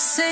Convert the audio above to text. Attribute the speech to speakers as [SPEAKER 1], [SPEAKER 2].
[SPEAKER 1] say